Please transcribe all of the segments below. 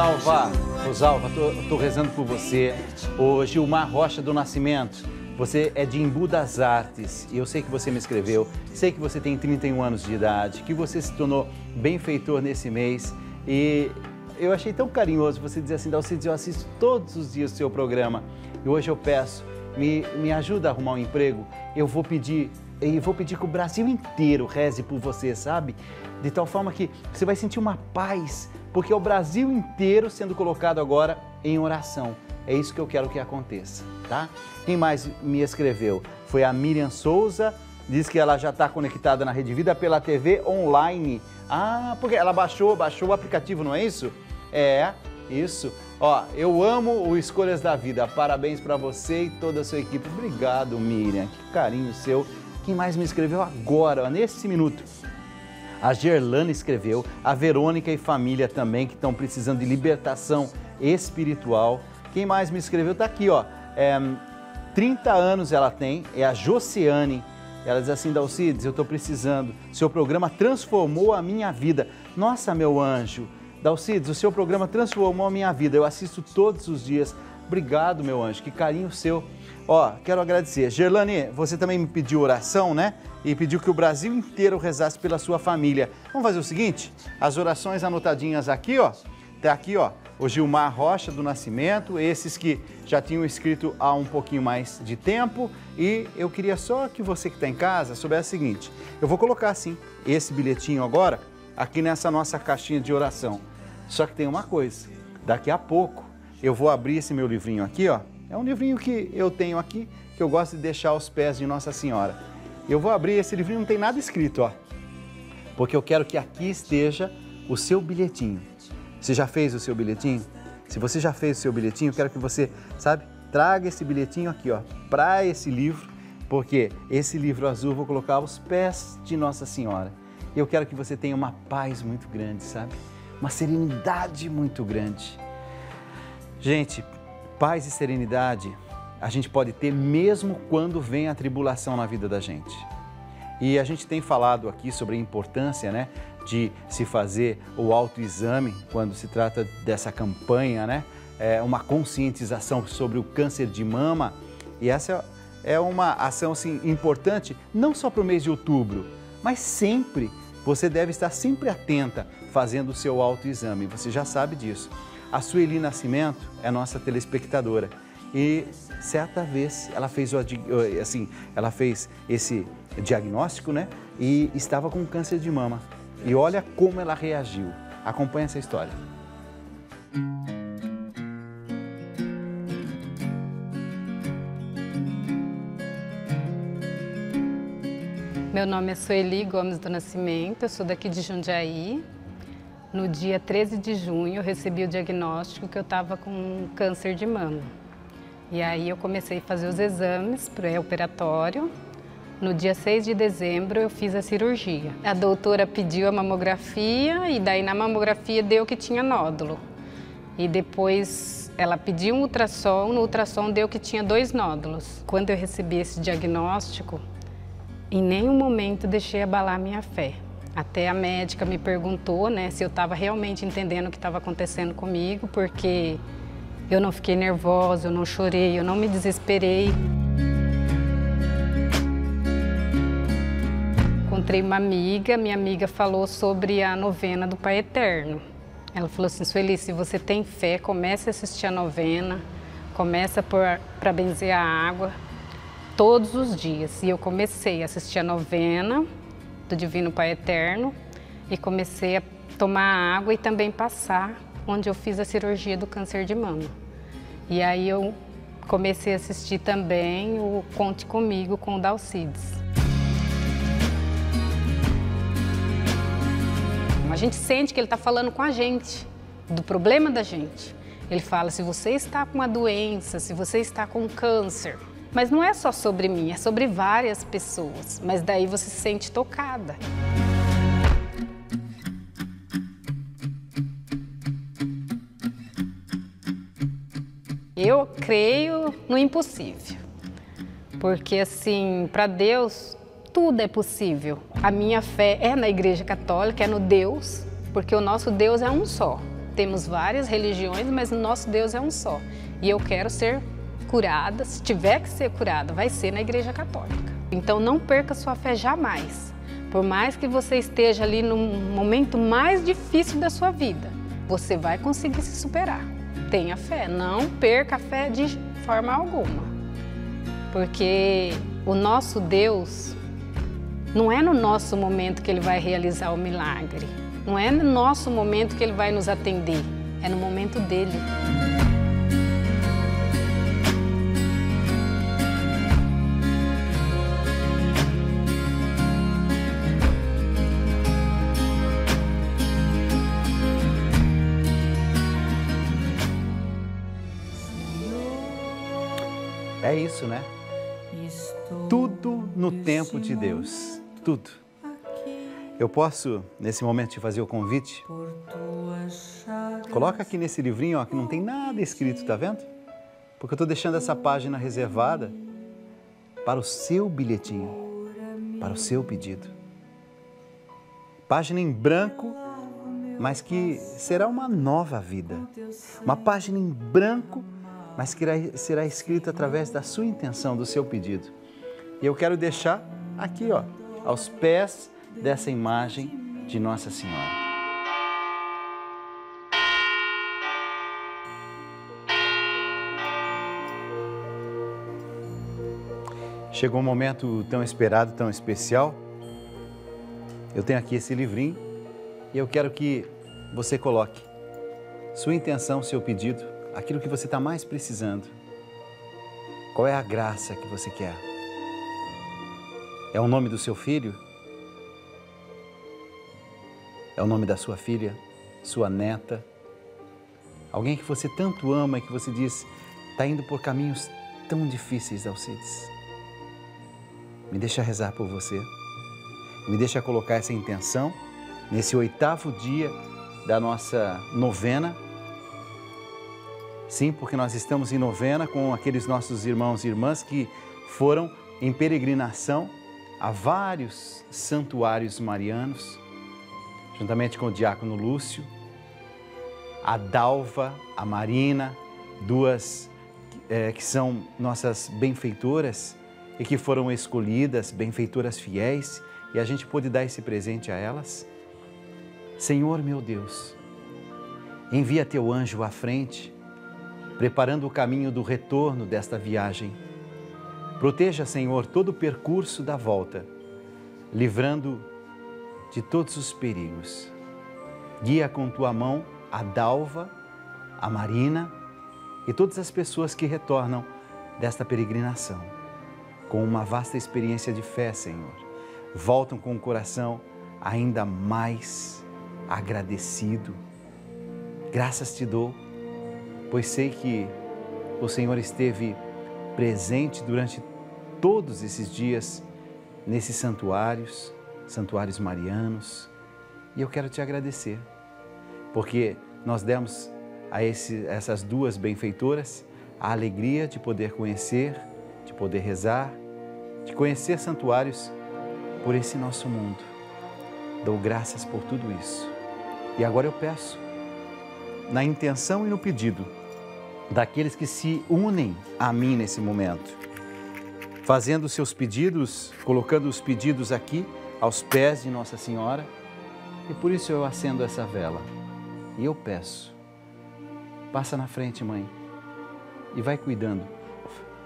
Rosalva, Rosalva, tô, tô rezando por você. O Gilmar Rocha do Nascimento, você é de Embu das Artes e eu sei que você me escreveu, sei que você tem 31 anos de idade, que você se tornou benfeitor nesse mês e eu achei tão carinhoso você dizer assim, Dalcides, eu assisto todos os dias o seu programa e hoje eu peço, me, me ajuda a arrumar um emprego, eu vou pedir e vou pedir que o Brasil inteiro reze por você, sabe? De tal forma que você vai sentir uma paz, porque é o Brasil inteiro sendo colocado agora em oração. É isso que eu quero que aconteça, tá? Quem mais me escreveu? Foi a Miriam Souza, diz que ela já está conectada na Rede Vida pela TV online. Ah, porque ela baixou, baixou o aplicativo, não é isso? É, isso. Ó, eu amo o Escolhas da Vida. Parabéns para você e toda a sua equipe. Obrigado, Miriam. Que carinho seu. Quem mais me escreveu agora, nesse minuto? A Gerlana escreveu, a Verônica e família também, que estão precisando de libertação espiritual. Quem mais me escreveu? Tá aqui, ó. É, 30 anos ela tem, é a Josiane. Ela diz assim, Dalcides, eu estou precisando. Seu programa transformou a minha vida. Nossa, meu anjo. Dalcides, o seu programa transformou a minha vida. Eu assisto todos os dias. Obrigado, meu anjo. Que carinho seu. Ó, quero agradecer. Gerlane, você também me pediu oração, né? E pediu que o Brasil inteiro rezasse pela sua família. Vamos fazer o seguinte? As orações anotadinhas aqui, ó. Tá aqui, ó. O Gilmar Rocha do Nascimento, esses que já tinham escrito há um pouquinho mais de tempo. E eu queria só que você que está em casa soubesse o seguinte: eu vou colocar assim esse bilhetinho agora aqui nessa nossa caixinha de oração. Só que tem uma coisa: daqui a pouco eu vou abrir esse meu livrinho aqui, ó é um livrinho que eu tenho aqui, que eu gosto de deixar aos pés de Nossa Senhora. Eu vou abrir esse livrinho, não tem nada escrito, ó. Porque eu quero que aqui esteja o seu bilhetinho. Você já fez o seu bilhetinho? Se você já fez o seu bilhetinho, eu quero que você, sabe, traga esse bilhetinho aqui, ó, para esse livro, porque esse livro azul eu vou colocar aos pés de Nossa Senhora. Eu quero que você tenha uma paz muito grande, sabe? Uma serenidade muito grande. Gente, paz e serenidade a gente pode ter mesmo quando vem a tribulação na vida da gente. E a gente tem falado aqui sobre a importância, né, de se fazer o autoexame quando se trata dessa campanha, né? É uma conscientização sobre o câncer de mama. E essa é uma ação assim, importante, não só para o mês de outubro, mas sempre. Você deve estar sempre atenta fazendo o seu autoexame. Você já sabe disso. A Sueli Nascimento é nossa telespectadora e certa vez ela fez o, assim, ela fez esse diagnóstico, né? E estava com câncer de mama. E olha como ela reagiu. Acompanhe essa história. Meu nome é Sueli Gomes do Nascimento, eu sou daqui de Jundiaí, no dia 13 de junho, eu recebi o diagnóstico que eu estava com câncer de mama. E aí eu comecei a fazer os exames pré-operatório. No dia 6 de dezembro eu fiz a cirurgia. A doutora pediu a mamografia e daí na mamografia deu que tinha nódulo. E depois ela pediu um ultrassom, no ultrassom deu que tinha dois nódulos. Quando eu recebi esse diagnóstico, em nenhum momento deixei abalar minha fé. Até a médica me perguntou né, se eu estava realmente entendendo o que estava acontecendo comigo, porque eu não fiquei nervosa, eu não chorei, eu não me desesperei. Encontrei uma amiga, minha amiga falou sobre a novena do Pai Eterno. Ela falou assim, Sueli, se você tem fé, comece a assistir a novena, começa para benzer a água todos os dias. E eu comecei a assistir a novena, do Divino Pai Eterno e comecei a tomar água e também passar onde eu fiz a cirurgia do câncer de mama. E aí eu comecei a assistir também o Conte Comigo com o Dalcides. A gente sente que ele está falando com a gente, do problema da gente. Ele fala, se você está com uma doença, se você está com câncer, mas não é só sobre mim, é sobre várias pessoas. Mas daí você se sente tocada. Eu creio no impossível. Porque assim, para Deus tudo é possível. A minha fé é na Igreja Católica, é no Deus, porque o nosso Deus é um só. Temos várias religiões, mas o nosso Deus é um só. E eu quero ser curada, se tiver que ser curada, vai ser na Igreja Católica. Então não perca sua fé jamais. Por mais que você esteja ali no momento mais difícil da sua vida, você vai conseguir se superar. Tenha fé, não perca a fé de forma alguma. Porque o nosso Deus não é no nosso momento que ele vai realizar o milagre. Não é no nosso momento que ele vai nos atender. É no momento dele. É isso, né? Tudo no tempo de Deus. Tudo. Eu posso, nesse momento, te fazer o convite? Coloca aqui nesse livrinho, ó, que não tem nada escrito, tá vendo? Porque eu estou deixando essa página reservada para o seu bilhetinho, para o seu pedido. Página em branco, mas que será uma nova vida. Uma página em branco, mas que será escrita através da sua intenção, do seu pedido. E eu quero deixar aqui, ó, aos pés dessa imagem de Nossa Senhora. Chegou um momento tão esperado, tão especial. Eu tenho aqui esse livrinho e eu quero que você coloque sua intenção, seu pedido, aquilo que você está mais precisando. Qual é a graça que você quer? É o nome do seu filho? É o nome da sua filha, sua neta? Alguém que você tanto ama e que você diz está indo por caminhos tão difíceis, Alcides. Me deixa rezar por você. Me deixa colocar essa intenção nesse oitavo dia da nossa novena. Sim, porque nós estamos em novena com aqueles nossos irmãos e irmãs que foram em peregrinação a vários santuários marianos, juntamente com o diácono Lúcio, a Dalva, a Marina, duas é, que são nossas benfeitoras e que foram escolhidas, benfeitoras fiéis, e a gente pôde dar esse presente a elas. Senhor meu Deus, envia teu anjo à frente, preparando o caminho do retorno desta viagem Proteja, Senhor, todo o percurso da volta, livrando de todos os perigos. Guia com tua mão a Dalva, a Marina e todas as pessoas que retornam desta peregrinação, com uma vasta experiência de fé, Senhor. Voltam com o coração ainda mais agradecido. Graças te dou, pois sei que o Senhor esteve presente durante todos esses dias nesses santuários, santuários marianos. E eu quero te agradecer, porque nós demos a esse, essas duas benfeitoras a alegria de poder conhecer, de poder rezar, de conhecer santuários por esse nosso mundo. Dou graças por tudo isso. E agora eu peço, na intenção e no pedido daqueles que se unem a mim nesse momento, fazendo seus pedidos, colocando os pedidos aqui aos pés de Nossa Senhora. E por isso eu acendo essa vela. E eu peço, passa na frente, mãe, e vai cuidando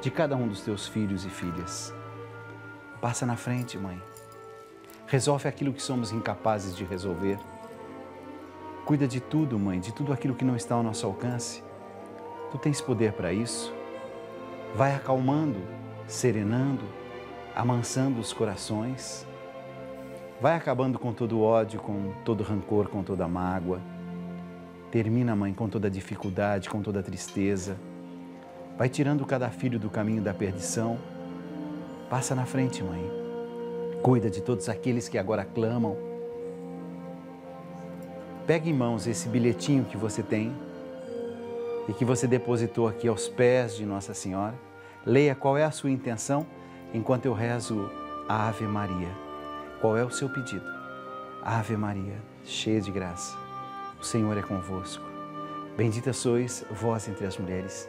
de cada um dos teus filhos e filhas. Passa na frente, mãe. Resolve aquilo que somos incapazes de resolver. Cuida de tudo, mãe, de tudo aquilo que não está ao nosso alcance. Tu tens poder para isso. Vai acalmando serenando, amansando os corações. Vai acabando com todo ódio, com todo rancor, com toda mágoa. Termina, mãe, com toda dificuldade, com toda tristeza. Vai tirando cada filho do caminho da perdição. Passa na frente, mãe. Cuida de todos aqueles que agora clamam. Pega em mãos esse bilhetinho que você tem e que você depositou aqui aos pés de Nossa Senhora Leia qual é a sua intenção enquanto eu rezo a Ave Maria. Qual é o seu pedido? Ave Maria, cheia de graça, o Senhor é convosco. Bendita sois vós entre as mulheres,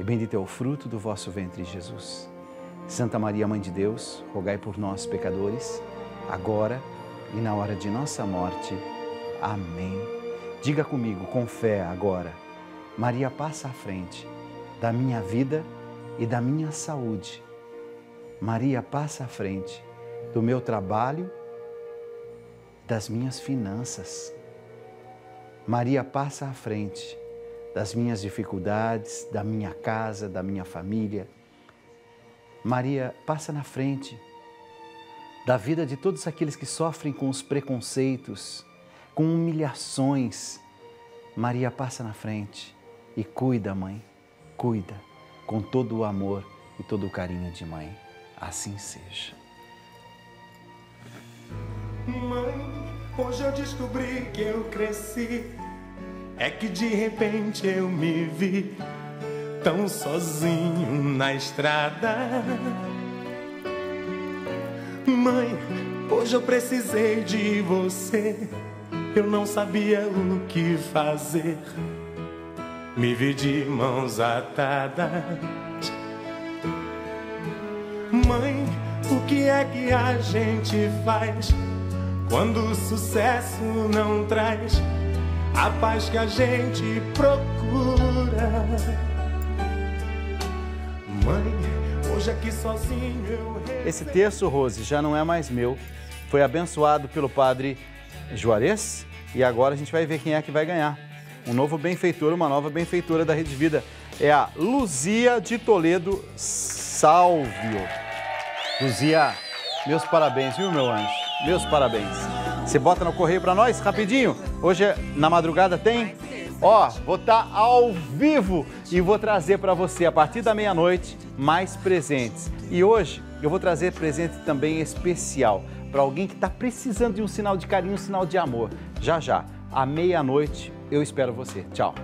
e bendito é o fruto do vosso ventre, Jesus. Santa Maria, Mãe de Deus, rogai por nós, pecadores, agora e na hora de nossa morte. Amém. Diga comigo, com fé, agora. Maria passa à frente da minha vida e da minha saúde. Maria passa à frente do meu trabalho, das minhas finanças. Maria passa à frente das minhas dificuldades, da minha casa, da minha família. Maria passa na frente da vida de todos aqueles que sofrem com os preconceitos, com humilhações. Maria passa na frente e cuida, mãe, cuida com todo o amor e todo o carinho de mãe. Assim seja. Mãe, hoje eu descobri que eu cresci. É que de repente eu me vi tão sozinho na estrada. Mãe, hoje eu precisei de você. Eu não sabia o que fazer. Me vi de mãos atadas. Mãe, o que é que a gente faz quando o sucesso não traz a paz que a gente procura? Mãe, hoje aqui sozinho eu. Esse texto, Rose, já não é mais meu. Foi abençoado pelo padre Juarez e agora a gente vai ver quem é que vai ganhar. Um novo benfeitor, uma nova benfeitora da Rede Vida. É a Luzia de Toledo Salvio. Luzia, meus parabéns, viu, meu anjo? Meus parabéns. Você bota no correio para nós, rapidinho? Hoje, na madrugada, tem? Ó, vou estar tá ao vivo e vou trazer para você, a partir da meia-noite, mais presentes. E hoje eu vou trazer presente também especial para alguém que está precisando de um sinal de carinho, um sinal de amor. Já já, à meia-noite, eu espero você. Tchau.